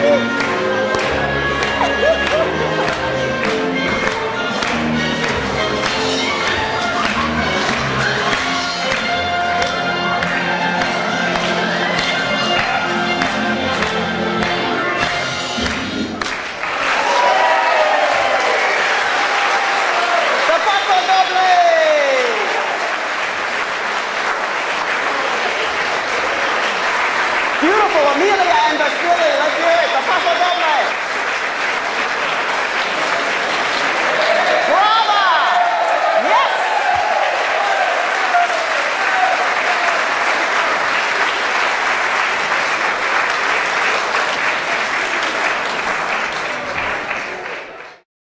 The Beautiful. Amelia and Vasily. Let's hear it. The paso doble.